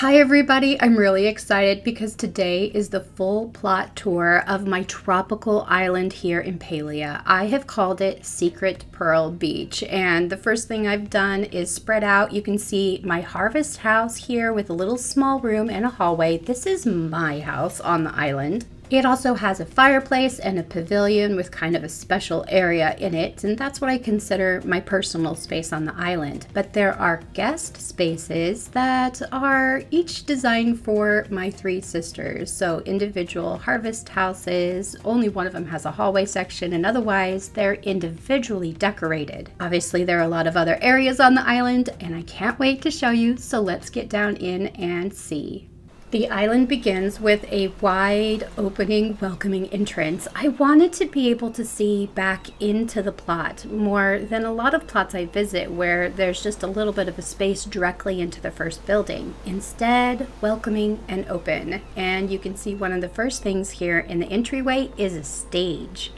Hi everybody, I'm really excited because today is the full plot tour of my tropical island here in Palia. I have called it Secret Pearl Beach and the first thing I've done is spread out. You can see my harvest house here with a little small room and a hallway. This is my house on the island. It also has a fireplace and a pavilion with kind of a special area in it, and that's what I consider my personal space on the island. But there are guest spaces that are each designed for my three sisters. So, individual harvest houses, only one of them has a hallway section, and otherwise they're individually decorated. Obviously, there are a lot of other areas on the island, and I can't wait to show you, so let's get down in and see. The island begins with a wide opening, welcoming entrance. I wanted to be able to see back into the plot more than a lot of plots I visit where there's just a little bit of a space directly into the first building. Instead, welcoming and open. And you can see one of the first things here in the entryway is a stage.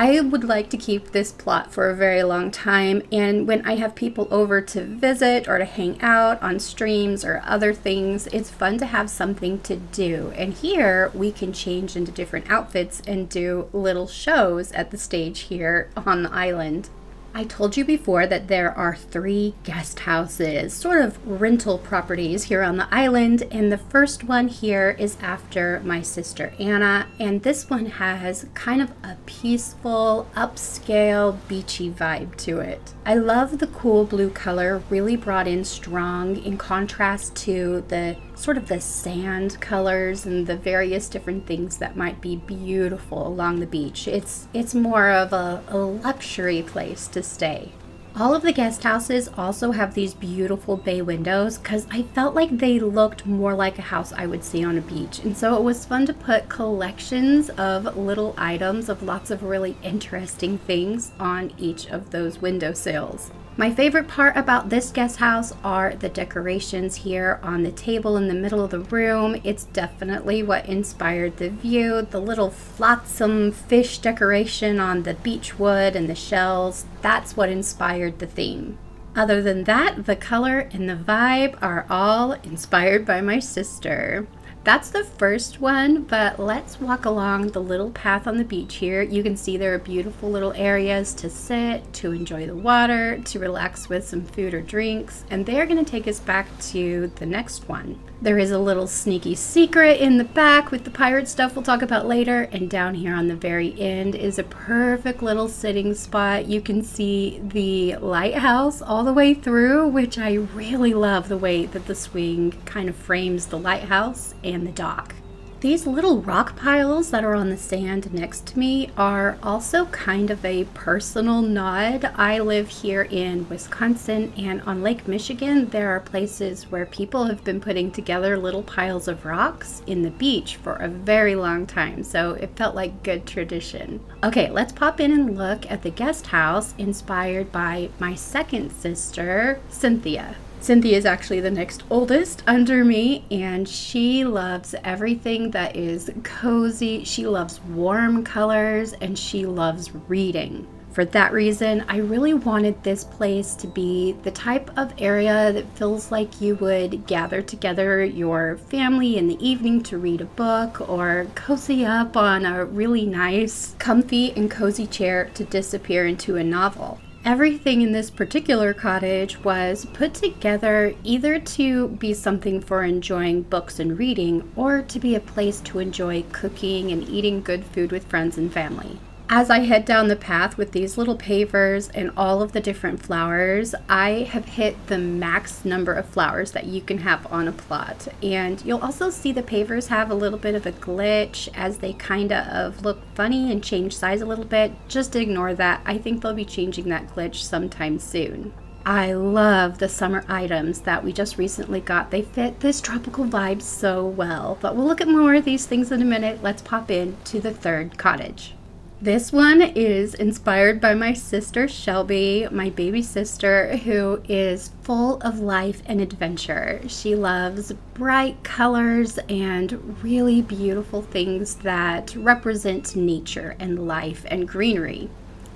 I would like to keep this plot for a very long time, and when I have people over to visit or to hang out on streams or other things, it's fun to have something to do. And here we can change into different outfits and do little shows at the stage here on the island. I told you before that there are three guest houses, sort of rental properties here on the island, and the first one here is after my sister Anna, and this one has kind of a peaceful, upscale, beachy vibe to it. I love the cool blue color, really brought in strong in contrast to the sort of the sand colors and the various different things that might be beautiful along the beach. It's it's more of a, a luxury place to stay. All of the guest houses also have these beautiful bay windows because I felt like they looked more like a house I would see on a beach. And so it was fun to put collections of little items of lots of really interesting things on each of those window sills. My favorite part about this guest house are the decorations here on the table in the middle of the room. It's definitely what inspired the view. The little flotsam fish decoration on the beech wood and the shells, that's what inspired the theme. Other than that, the color and the vibe are all inspired by my sister. That's the first one, but let's walk along the little path on the beach here. You can see there are beautiful little areas to sit, to enjoy the water, to relax with some food or drinks, and they're going to take us back to the next one. There is a little sneaky secret in the back with the pirate stuff we'll talk about later. And down here on the very end is a perfect little sitting spot. You can see the lighthouse all the way through, which I really love the way that the swing kind of frames the lighthouse and the dock. These little rock piles that are on the sand next to me are also kind of a personal nod. I live here in Wisconsin and on Lake Michigan there are places where people have been putting together little piles of rocks in the beach for a very long time so it felt like good tradition. Okay let's pop in and look at the guest house inspired by my second sister Cynthia. Cynthia is actually the next oldest under me, and she loves everything that is cozy. She loves warm colors and she loves reading. For that reason, I really wanted this place to be the type of area that feels like you would gather together your family in the evening to read a book or cozy up on a really nice, comfy, and cozy chair to disappear into a novel. Everything in this particular cottage was put together either to be something for enjoying books and reading or to be a place to enjoy cooking and eating good food with friends and family. As I head down the path with these little pavers and all of the different flowers, I have hit the max number of flowers that you can have on a plot. And you'll also see the pavers have a little bit of a glitch as they kind of look funny and change size a little bit. Just ignore that. I think they'll be changing that glitch sometime soon. I love the summer items that we just recently got. They fit this tropical vibe so well. But we'll look at more of these things in a minute. Let's pop in to the third cottage. This one is inspired by my sister Shelby, my baby sister, who is full of life and adventure. She loves bright colors and really beautiful things that represent nature and life and greenery.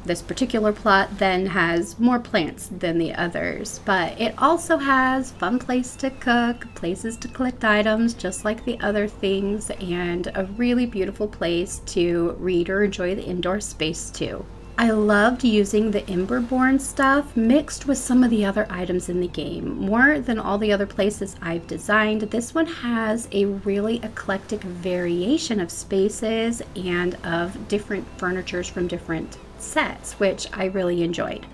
This particular plot then has more plants than the others, but it also has fun place to cook, places to collect items just like the other things, and a really beautiful place to read or enjoy the indoor space too. I loved using the Emberborn stuff mixed with some of the other items in the game. More than all the other places I've designed, this one has a really eclectic variation of spaces and of different furnitures from different sets, which I really enjoyed.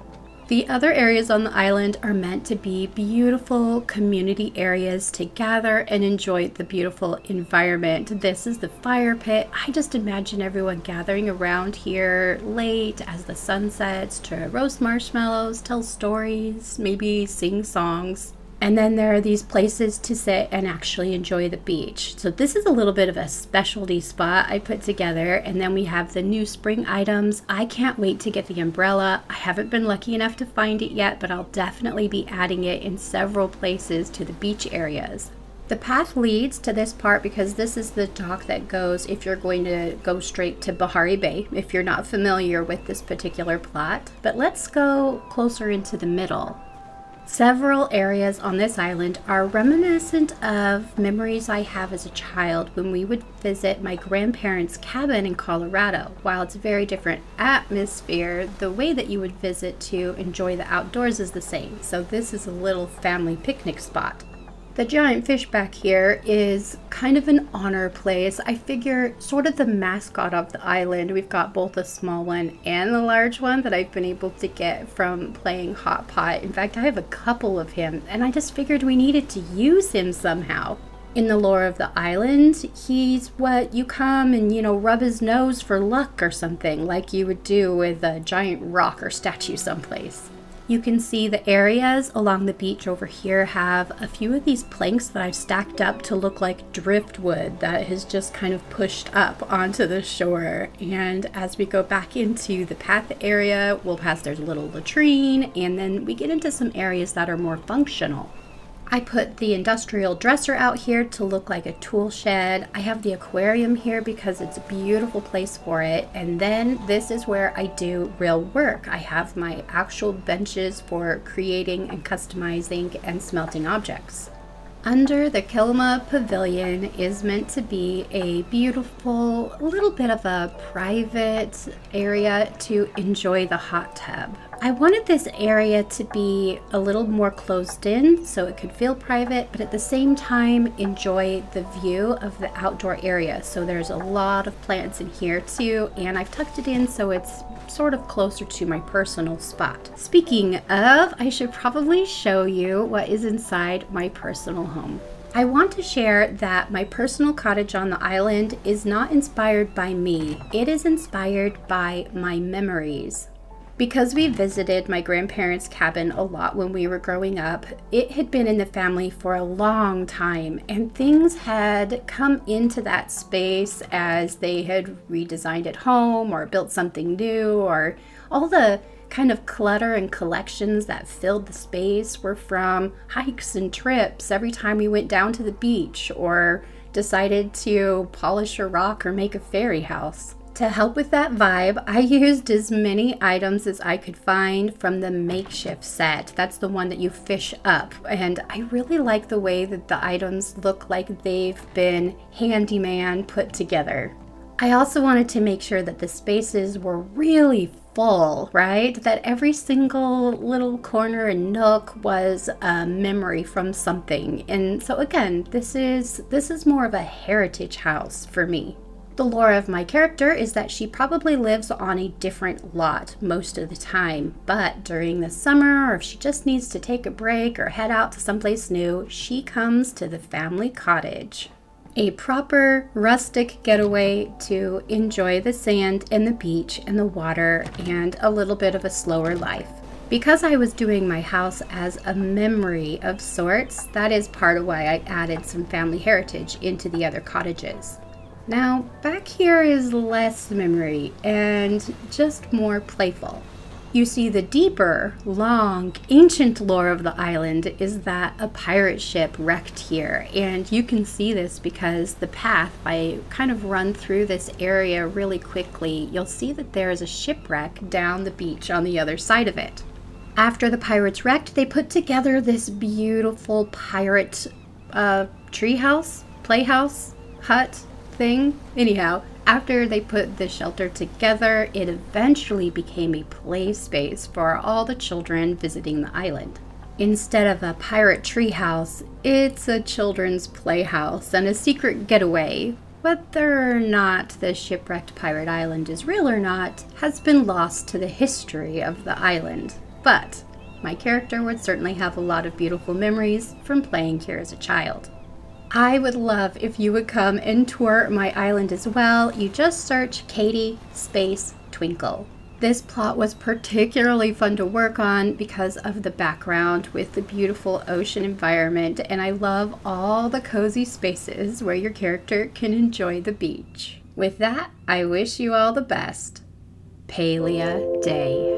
The other areas on the island are meant to be beautiful community areas to gather and enjoy the beautiful environment. This is the fire pit. I just imagine everyone gathering around here late as the sun sets to roast marshmallows, tell stories, maybe sing songs. And then there are these places to sit and actually enjoy the beach. So this is a little bit of a specialty spot I put together. And then we have the new spring items. I can't wait to get the umbrella. I haven't been lucky enough to find it yet, but I'll definitely be adding it in several places to the beach areas. The path leads to this part because this is the dock that goes if you're going to go straight to Bahari Bay, if you're not familiar with this particular plot. But let's go closer into the middle. Several areas on this island are reminiscent of memories I have as a child when we would visit my grandparents' cabin in Colorado. While it's a very different atmosphere, the way that you would visit to enjoy the outdoors is the same. So, this is a little family picnic spot. The giant fish back here is kind of an honor place. I figure sort of the mascot of the island. We've got both a small one and a large one that I've been able to get from playing Hot Pot. In fact, I have a couple of him and I just figured we needed to use him somehow. In the lore of the island, he's what you come and, you know, rub his nose for luck or something, like you would do with a giant rock or statue someplace. You can see the areas along the beach over here have a few of these planks that I've stacked up to look like driftwood that has just kind of pushed up onto the shore. And as we go back into the path area, we'll pass there's a little latrine and then we get into some areas that are more functional. I put the industrial dresser out here to look like a tool shed. I have the aquarium here because it's a beautiful place for it. And then this is where I do real work. I have my actual benches for creating and customizing and smelting objects. Under the Kilima Pavilion is meant to be a beautiful, little bit of a private area to enjoy the hot tub. I wanted this area to be a little more closed in so it could feel private, but at the same time enjoy the view of the outdoor area. So there's a lot of plants in here too, and I've tucked it in so it's sort of closer to my personal spot. Speaking of, I should probably show you what is inside my personal home. I want to share that my personal cottage on the island is not inspired by me. It is inspired by my memories. Because we visited my grandparents' cabin a lot when we were growing up, it had been in the family for a long time, and things had come into that space as they had redesigned it home or built something new, or all the kind of clutter and collections that filled the space were from hikes and trips every time we went down to the beach or decided to polish a rock or make a fairy house. To help with that vibe, I used as many items as I could find from the makeshift set. That's the one that you fish up. And I really like the way that the items look like they've been handyman put together. I also wanted to make sure that the spaces were really full, right? That every single little corner and nook was a memory from something. And so again, this is this is more of a heritage house for me. The lore of my character is that she probably lives on a different lot most of the time, but during the summer, or if she just needs to take a break or head out to someplace new, she comes to the family cottage. A proper rustic getaway to enjoy the sand and the beach and the water and a little bit of a slower life. Because I was doing my house as a memory of sorts, that is part of why I added some family heritage into the other cottages. Now, back here is less memory and just more playful. You see, the deeper, long, ancient lore of the island is that a pirate ship wrecked here. And you can see this because the path, if I kind of run through this area really quickly, you'll see that there is a shipwreck down the beach on the other side of it. After the pirates wrecked, they put together this beautiful pirate uh, treehouse, playhouse, hut thing. Anyhow, after they put the shelter together, it eventually became a play space for all the children visiting the island. Instead of a pirate treehouse, it's a children's playhouse and a secret getaway. Whether or not the shipwrecked pirate island is real or not has been lost to the history of the island, but my character would certainly have a lot of beautiful memories from playing here as a child. I would love if you would come and tour my island as well. You just search Katie Space Twinkle. This plot was particularly fun to work on because of the background with the beautiful ocean environment, and I love all the cozy spaces where your character can enjoy the beach. With that, I wish you all the best. Palia Day.